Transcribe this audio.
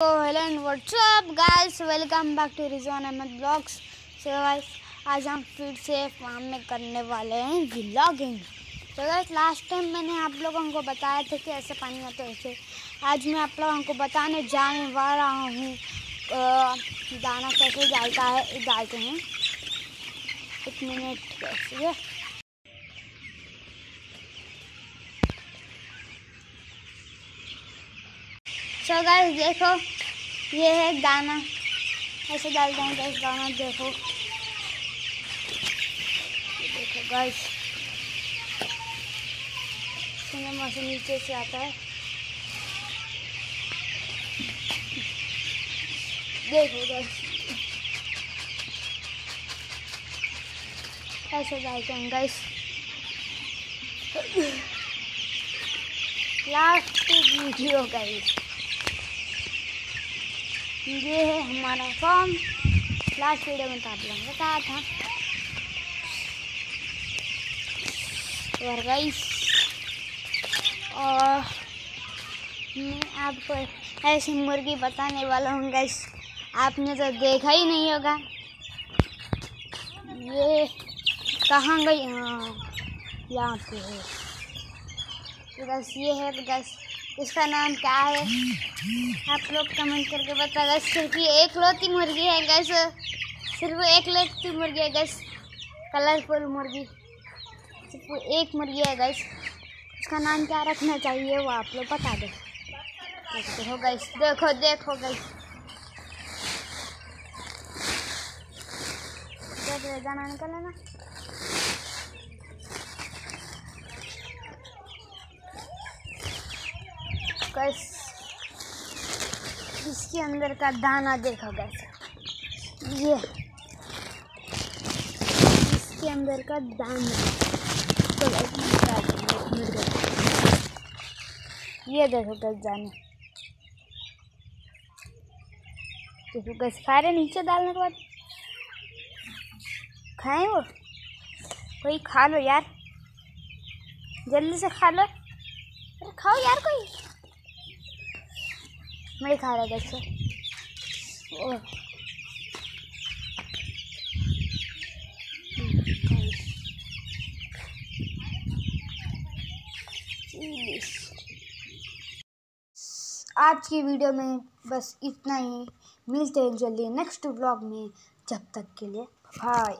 तो hello and what's up guys welcome back to Rizwan Ahmad vlogs so guys आज हम फिर से फार्म में करने वाले हैं व्लॉगिंग तो गाइस लास्ट टाइम मैंने आप लोगों को बताया था कि ऐसे पानी आता है ऐसे। आज मैं आप लोगों को बताने जाने वाला हूँ दाना कैसे डालता है, डालते हैं। एक मिनट कैसे सो गाइस देखो, ये है दाना। ऐसे डालते हैं गैस दाना, देखो। देखो गाइस सिनेमा से नीचे से आता है। देखो गाइस ऐसे डालते हैं गाइस लास्ट वीडियो गाइस ये है हमारा फॉर्म लास्ट वीडियो में तो आप लोगों ने बताया था. और गाइस और मैं आपको ऐसी मुर्गी बताने वाला हूँ गाइस आपने तो देखा ही नहीं होगा. ये कहाँ गई? हाँ यहाँ पे है. तो बस ये है तो गैस इसका नाम क्या है? आप लोग कमेंट करके बता गैस सिर्फ़ ये एक लोती मुर्गी है गैस सिर्फ़ एक लोती मुर्गी है गैस कलरफुल मुर्गी। सिर्फ़ एक मुर्गी है गैस उसका नाम क्या रखना चाहिए वो आप लोग बता दो। देखो गैस देखो देखो गैस दाना निकल गैस इसके अंदर का दाना देखो गैस ये. इसके अंदर का दाना. तो ये देखो गैस दाना. देखो गैस खा रहे नीचे डालने के बाद खाए वो? कोई खा लो यार. जल्दी से खा लो. अरे खाओ यार कोई. मैं खा रहा था ओ आज की वीडियो में बस इतना ही। मिलते हैं जल्दी नेक्स्ट ब्लॉग में। जब तक के लिए बाय